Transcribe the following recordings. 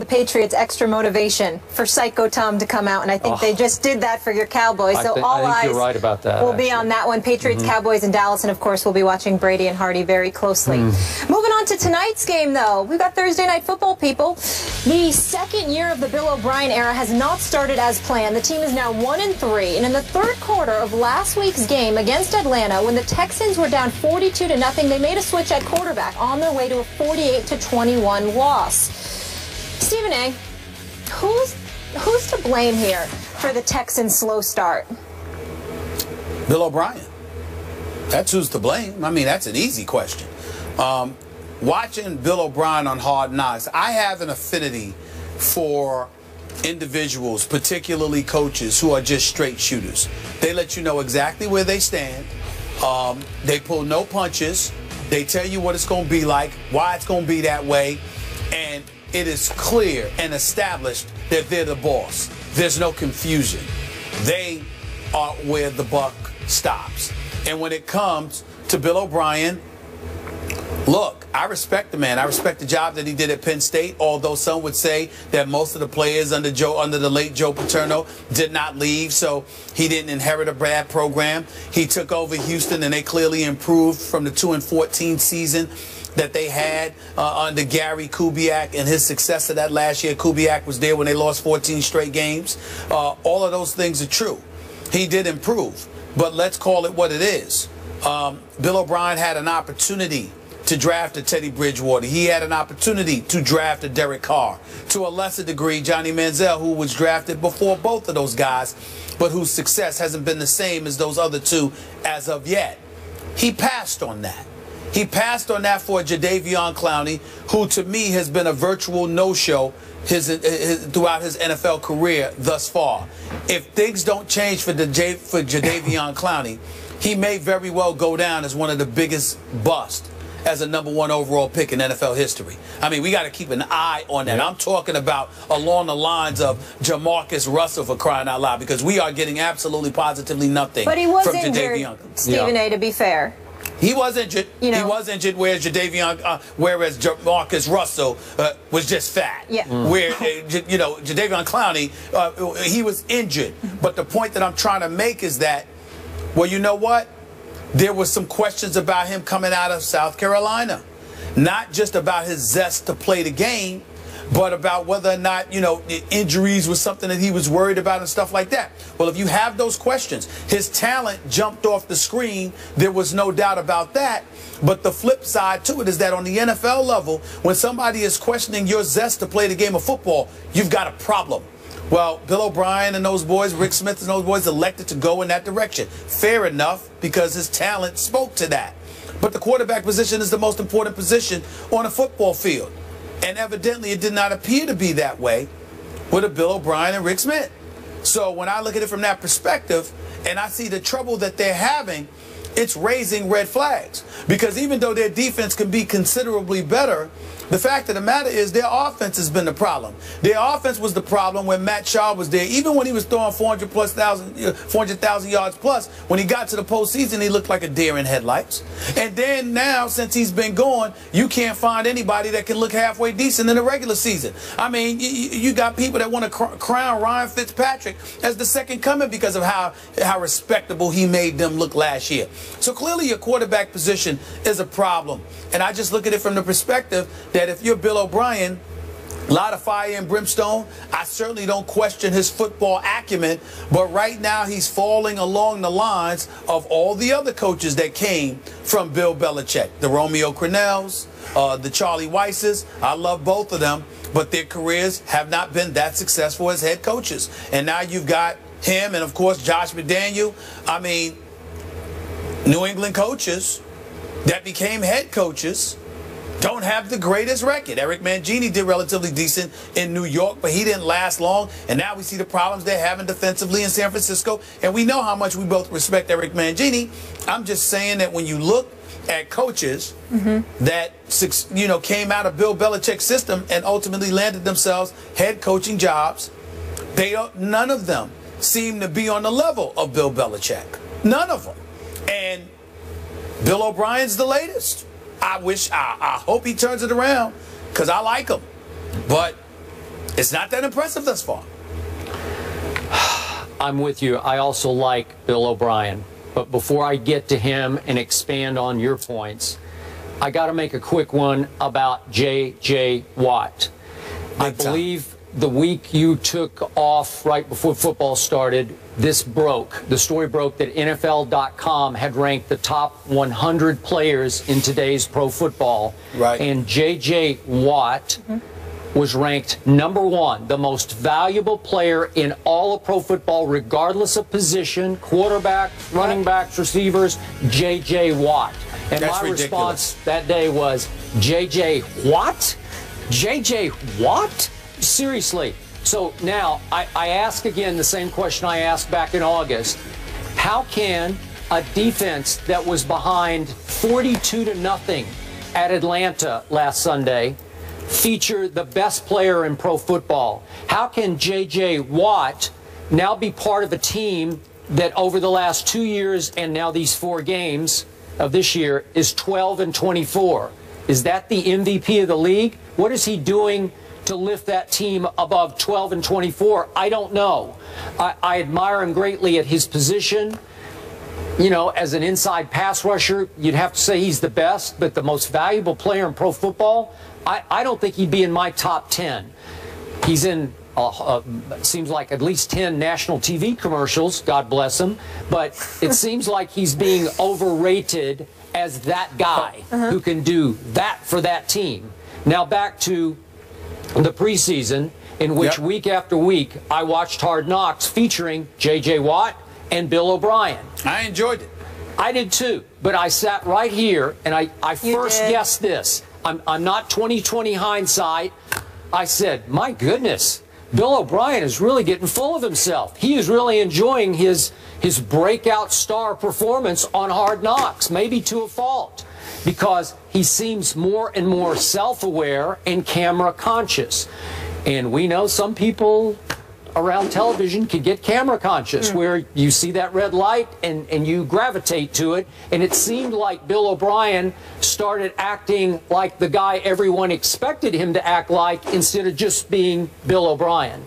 the Patriots extra motivation for Psycho Tom to come out, and I think Oh. they just did that for your Cowboys. I So think- all I think eyes you're right about that, will be on that one. Patriots, Mhm. Cowboys, and Dallas, and of course we'll be watching Brady and Hardy very closely. Moving on to tonight's game, though, we've got Thursday night football, people. The second year of the Bill O'Brien era has not started as planned. The team is now one and three, and in the third quarter of last week's game against Atlanta, when the Texans were down 42 to nothing, they made a switch at quarterback on their way to a 48 to 21 loss. Stephen A. Who's who's to blame here for the Texans' slow start? Bill O'Brien. That's who's to blame. I mean, that's an easy question. Um, watching Bill O'Brien on Hard Knocks, I have an affinity for individuals, particularly coaches, who are just straight shooters. They let you know exactly where they stand. Um, they pull no punches. They tell you what it's going to be like, why it's going to be that way, it is clear and established that they're the boss. There's no confusion. They are where the buck stops. And when it comes to Bill O'Brien, look, I respect the man. I respect the job that he did at Penn State, although some would say that most of the players under Joe under the late Joe Paterno did not leave, so he didn't inherit a bad program. He took over Houston and they clearly improved from the 2 and 14 season that they had uh, under Gary Kubiak and his success of that last year. Kubiak was there when they lost 14 straight games. Uh, all of those things are true. He did improve, but let's call it what it is. Um, Bill O'Brien had an opportunity to draft a Teddy Bridgewater. He had an opportunity to draft a Derek Carr. To a lesser degree, Johnny Manziel, who was drafted before both of those guys, but whose success hasn't been the same as those other two as of yet. He passed on that. He passed on that for Jadeveon Clowney, who to me has been a virtual no-show his, uh, his, throughout his NFL career thus far. If things don't change for, the, J, for Jadeveon Clowney, he may very well go down as one of the biggest busts as a number one overall pick in NFL history. I mean, we got to keep an eye on that. I'm talking about along the lines of JaMarcus Russell for crying out loud because we are getting absolutely positively nothing But he was from injured, Jadeveon. Stephen A. To be fair, He was injured. You know. he was injured. Whereas Jadeveon, uh, whereas Marcus Russell uh, was just fat. Yeah. Mm. Where uh, you know Jadeveon Clowney, uh, he was injured. But the point that I'm trying to make is that, well, you know what? There was some questions about him coming out of South Carolina, not just about his zest to play the game, but about whether or not, you know, injuries was something that he was worried about and stuff like that. Well, if you have those questions, his talent jumped off the screen. There was no doubt about that. But the flip side to it is that on the NFL level, when somebody is questioning your zest to play the game of football, you've got a problem. Well, Bill O'Brien and those boys, Rick Smith and those boys elected to go in that direction. Fair enough, because his talent spoke to that. But the quarterback position is the most important position on a football field. And evidently, it did not appear to be that way with a Bill O'Brien and Rick Smith. So when I look at it from that perspective and I see the trouble that they're having, it's raising red flags. Because even though their defense can be considerably better, the fact of the matter is their offense has been the problem. Their offense was the problem when Matt Schaub was there. Even when he was throwing 400 plus thousand, uh, 400,000 yards plus, when he got to the postseason, he looked like a deer in headlights. And then now, since he's been gone, you can't find anybody that can look halfway decent in the regular season. I mean, you, you got people that want to cr- crown Ryan Fitzpatrick as the second coming because of how how respectable he made them look last year. So clearly, your quarterback position is a problem. And I just look at it from the perspective that if you're Bill O'Brien, a lot of fire and brimstone. I certainly don't question his football acumen, but right now he's falling along the lines of all the other coaches that came from Bill Belichick. The Romeo Crennels, uh, the Charlie Weisses. I love both of them, but their careers have not been that successful as head coaches. And now you've got him and, of course, Josh McDaniel. I mean, New England coaches that became head coaches don't have the greatest record. Eric Mangini did relatively decent in New York, but he didn't last long. And now we see the problems they're having defensively in San Francisco. And we know how much we both respect Eric Mangini. I'm just saying that when you look at coaches mm-hmm. that you know came out of Bill Belichick's system and ultimately landed themselves head coaching jobs, they don't, none of them seem to be on the level of Bill Belichick. None of them. And Bill O'Brien's the latest. I wish, I, I hope he turns it around because I like him. But It's not that impressive thus far. I'm with you. I also like Bill O'Brien. But before I get to him and expand on your points, I got to make a quick one about J.J. Watt. Big I believe. The week you took off right before football started, this broke. The story broke that NFL.com had ranked the top 100 players in today's pro football. Right. And J.J. Watt. Mm -hmm was ranked number one, the most valuable player in all of pro football, regardless of position, quarterback, running backs, receivers, J.J. Watt. And That's my ridiculous. response that day was, J.J. Watt? J.J. Watt? Seriously. So now I, I ask again the same question I asked back in August. How can a defense that was behind 42 to nothing at Atlanta last Sunday feature the best player in pro football? How can J.J. Watt now be part of a team that over the last two years and now these four games of this year is 12 and 24? Is that the MVP of the league? What is he doing to lift that team above 12 and 24? I don't know. I, I admire him greatly at his position you know, as an inside pass rusher, you'd have to say he's the best, but the most valuable player in pro football, I, I don't think he'd be in my top 10. He's in, uh, uh, seems like at least 10 national TV commercials, God bless him, but it seems like he's being overrated as that guy uh -huh. who can do that for that team. Now back to the preseason, in which yep. week after week I watched Hard Knocks featuring J.J. Watt and Bill O'Brien. I enjoyed it. I did too, but I sat right here and I, I first did. guessed this. I'm, I'm not 2020 hindsight. I said, my goodness, Bill O'Brien is really getting full of himself. He is really enjoying his, his breakout star performance on Hard Knocks, maybe to a fault, because he seems more and more self-aware and camera conscious. And we know some people around television can get camera conscious, mm. where you see that red light and, and you gravitate to it. And it seemed like Bill O'Brien started acting like the guy everyone expected him to act like instead of just being Bill O'Brien.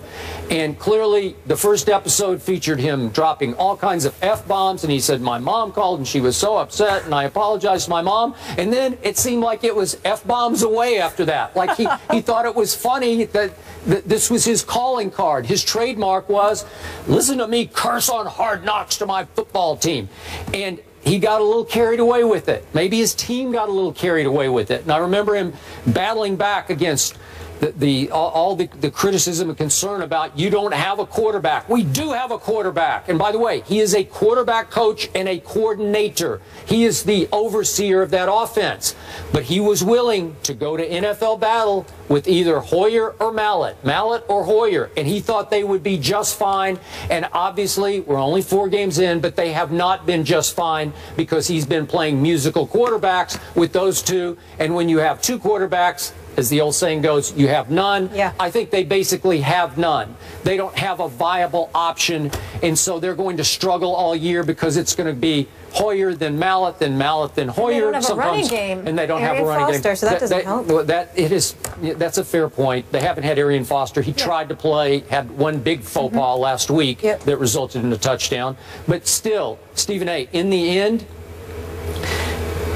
And clearly, the first episode featured him dropping all kinds of F bombs. And he said, My mom called and she was so upset, and I apologized to my mom. And then it seemed like it was F bombs away after that. Like he, he thought it was funny that, that this was his calling card. His trademark was, Listen to me curse on hard knocks to my football team. And he got a little carried away with it. Maybe his team got a little carried away with it. And I remember him battling back against the, the all, all the, the criticism and concern about you don't have a quarterback. We do have a quarterback. And by the way, he is a quarterback coach and a coordinator. He is the overseer of that offense. But he was willing to go to NFL battle with either Hoyer or Mallett, Mallett or Hoyer, and he thought they would be just fine. And obviously, we're only four games in, but they have not been just fine because he's been playing musical quarterbacks with those two. And when you have two quarterbacks, as the old saying goes, you have none. Yeah. I think they basically have none. They don't have a viable option, and so they're going to struggle all year because it's going to be Hoyer, then Mallett, then Mallett, then Hoyer. And they don't have a running game. And they don't Arian have a running Foster, game. So that, that doesn't that, help. That it is. That's a fair point. They haven't had Arian Foster. He yeah. tried to play, had one big faux mm -hmm. pas last week yep. that resulted in a touchdown. But still, Stephen A. In the end,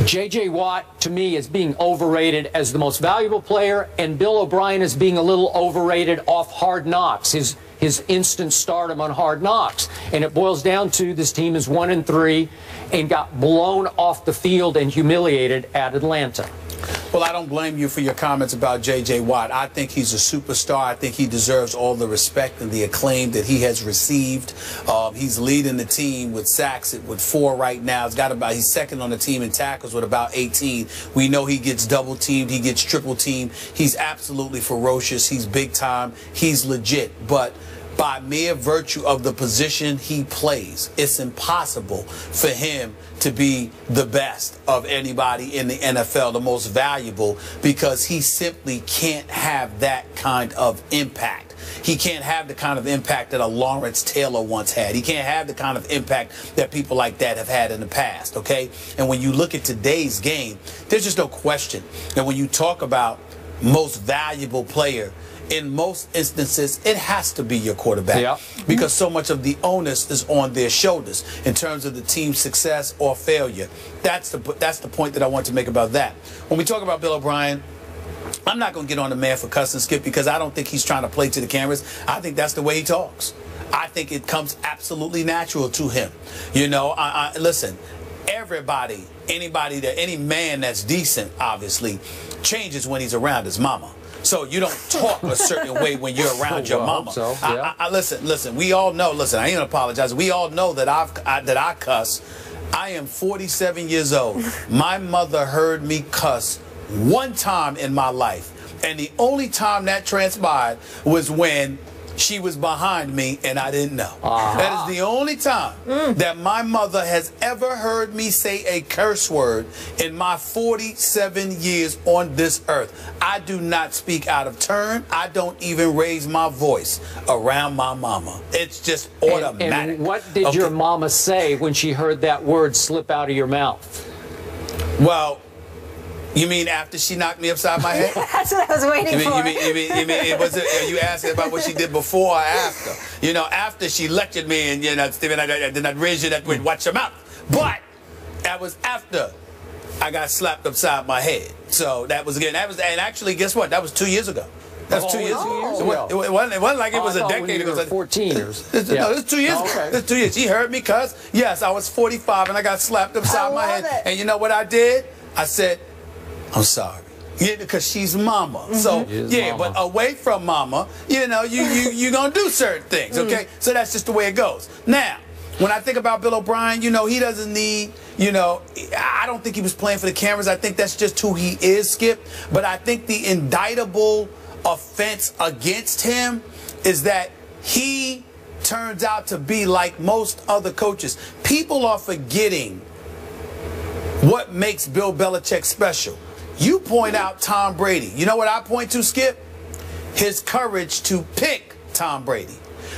J.J. Watt, to me, is being overrated as the most valuable player, and Bill O'Brien is being a little overrated off hard knocks, his, his instant stardom on hard knocks. And it boils down to this team is one and three and got blown off the field and humiliated at Atlanta. Well, I don't blame you for your comments about J.J. Watt. I think he's a superstar. I think he deserves all the respect and the acclaim that he has received. Um, he's leading the team with sacks with four right now. He's got about he's second on the team in tackles with about 18. We know he gets double teamed. He gets triple teamed. He's absolutely ferocious. He's big time. He's legit. But by mere virtue of the position he plays, it's impossible for him to be the best of anybody in the NFL, the most valuable, because he simply can't have that kind of impact. He can't have the kind of impact that a Lawrence Taylor once had. He can't have the kind of impact that people like that have had in the past, okay? And when you look at today's game, there's just no question that when you talk about most valuable player in most instances, it has to be your quarterback because so much of the onus is on their shoulders in terms of the team's success or failure. That's the that's the point that I want to make about that. When we talk about Bill O'Brien, I'm not going to get on the man for cussing Skip because I don't think he's trying to play to the cameras. I think that's the way he talks. I think it comes absolutely natural to him. You know, I, I listen. Everybody, anybody that any man that's decent, obviously, changes when he's around his mama. So you don't talk a certain way when you're around your Well, mama. so, I- yeah. I, I, listen, listen. We all know. Listen, I ain't gonna apologize. We all know that I've I, that I cuss. I am 47 years old. My mother heard me cuss one time in my life, and the only time that transpired was when she was behind me and I didn't know. Uh-huh. That is the only time mm. that my mother has ever heard me say a curse word in my 47 years on this earth. I do not speak out of turn. I don't even raise my voice around my mama. It's just And, automatic. and what did Okay. your mama say when she heard that word slip out of your mouth? Well, you mean after she knocked me upside my head? That's what I was waiting You mean, for. you mean, you mean, you mean, it was, are you asking about what she did before or after? You know, after she lectured me and, you know, Stephen, I, I did not raise you that way, watch your mouth. But that was after I got slapped upside my head. So that was again, that was, and actually, guess what? That was two years ago. That's Oh, two years two ago. years It wa- ago. It wasn't, it wasn't like it Oh, was I a decade you ago. were 14 years. This- Yeah. No, this is two years Oh, okay. This is two years. She heard me cuss. Yes, I was 45 and I got slapped upside I my love head. it. And you know what I did? I said, I'm sorry. Yeah, because she's mama. Mm-hmm. So She is yeah, mama. but away from mama, you know, you you you gonna do certain things, mm. okay? So that's just the way it goes. Now, when I think about Bill O'Brien, you know, he doesn't need, you know, I don't think he was playing for the cameras. I think that's just who he is, Skip. But I think the indictable offense against him is that he turns out to be like most other coaches. People are forgetting what makes Bill Belichick special. You point out Tom Brady. You know what I point to, Skip? His courage to pick Tom Brady.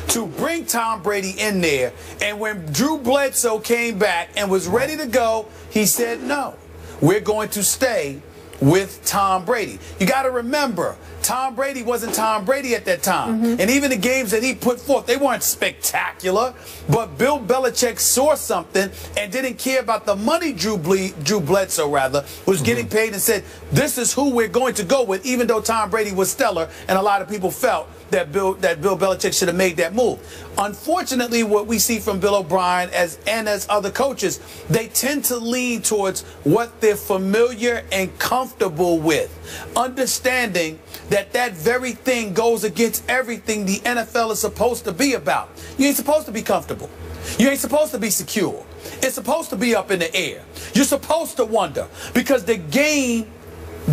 To bring Tom Brady in there. And when Drew Bledsoe came back and was ready to go, he said, no, we're going to stay with Tom Brady. You got to remember, Tom Brady wasn't Tom Brady at that time. Mm-hmm. And even the games that he put forth, they weren't spectacular. But Bill Belichick saw something and didn't care about the money Drew, Ble- Drew Bledsoe, rather, was getting mm-hmm. paid and said, this is who we're going to go with, even though Tom Brady was stellar. And a lot of people felt that Bill that Bill Belichick should have made that move. Unfortunately, what we see from Bill O'Brien as and as other coaches, they tend to lean towards what they're familiar and comfortable with, understanding that that very thing goes against everything the NFL is supposed to be about. You ain't supposed to be comfortable. You ain't supposed to be secure. It's supposed to be up in the air. You're supposed to wonder because the game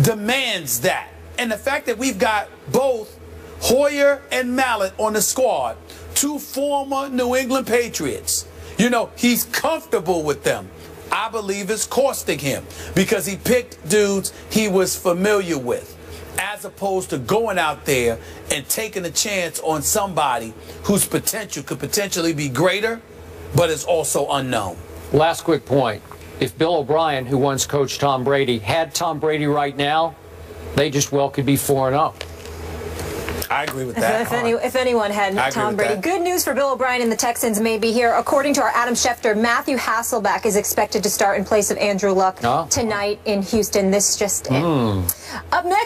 demands that. And the fact that we've got both Hoyer and Mallett on the squad, two former New England Patriots. You know, he's comfortable with them. I believe it's costing him because he picked dudes he was familiar with, as opposed to going out there and taking a chance on somebody whose potential could potentially be greater, but is also unknown. Last quick point. If Bill O'Brien, who once coached Tom Brady, had Tom Brady right now, they just well could be 4 0. I agree with If, that. any, if anyone had I Tom Brady. that. Good news for Bill O'Brien and the Texans may be here. According to our Adam Schefter, Matthew Hasselbeck is expected to start in place of Andrew Luck Oh. tonight in Houston. This just in. Up next.